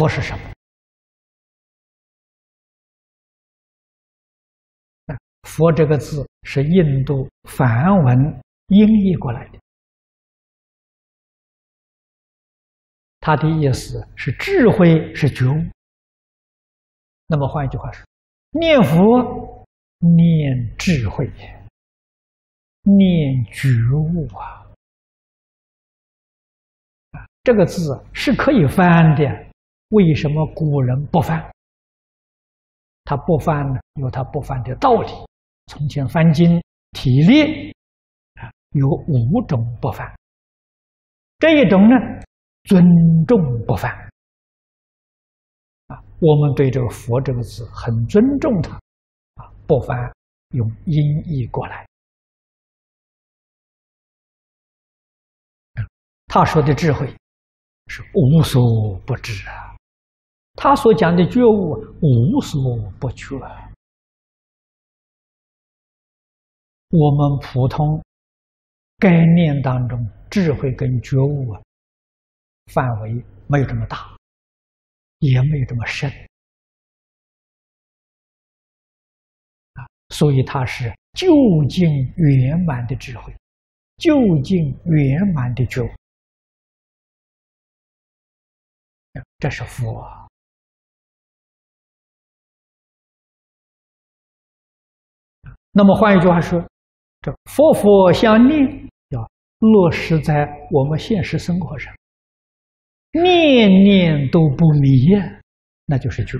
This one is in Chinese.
佛是什么？佛这个字是印度梵文音译过来的，它的意思是智慧，是觉悟。那么换一句话说，念佛念智慧，念觉悟啊！这个字是可以翻的，为什么古人不翻？他不翻呢，有他不翻的道理。从前翻经体力啊，有五种不翻。这一种呢，尊重不翻啊。我们对这个“佛”这个字很尊重它啊，不翻用音译过来。他说的智慧是无所不知啊，他所讲的觉悟无所不觉。我们普通概念当中，智慧跟觉悟啊，范围没有这么大，也没有这么深啊，所以它是究竟圆满的智慧，究竟圆满的觉悟，这是佛。那么换一句话说。这佛佛相念，要落实在我们现实生活上，念念都不迷呀，那就是觉。